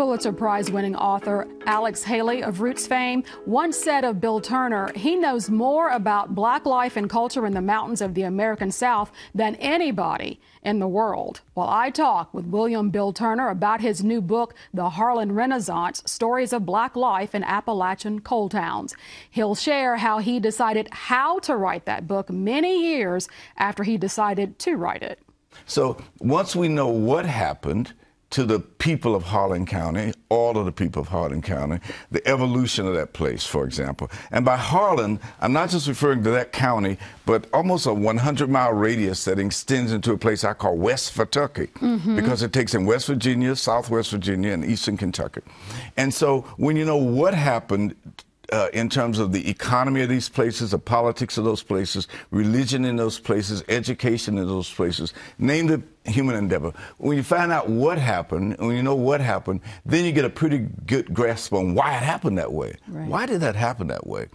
Pulitzer Prize winning author Alex Haley of Roots fame once said of Bill Turner, he knows more about black life and culture in the mountains of the American South than anybody in the world. While I talk with William Bill Turner about his new book, The Harlan Renaissance Stories of Black Life in Appalachian Coal Towns. He'll share how he decided how to write that book many years after he decided to write it. So once we know what happened, to the people of Harlan County, all of the people of Harlan County, the evolution of that place, for example. And by Harlan, I'm not just referring to that county, but almost a 100 mile radius that extends into a place I call West Kentucky, mm-hmm. because it takes in West Virginia, Southwest Virginia, and Eastern Kentucky. And so when you know what happened uh, in terms of the economy of these places, the politics of those places, religion in those places, education in those places, name the human endeavor. When you find out what happened, when you know what happened, then you get a pretty good grasp on why it happened that way. Right. Why did that happen that way?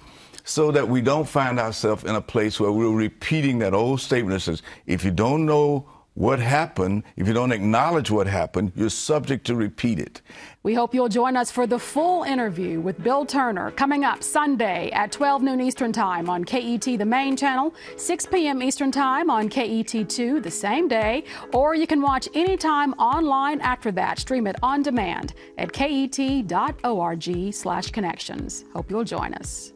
So that we don't find ourselves in a place where we're repeating that old statement that says, if you don't know what happened, if you don't acknowledge what happened, you're subject to repeat it. We hope you'll join us for the full interview with Bill Turner coming up Sunday at 12 noon Eastern Time on KET, the main channel, 6 p.m. Eastern Time on KET2 the same day, or you can watch anytime online after that. Stream it on demand at ket.org slash connections. Hope you'll join us.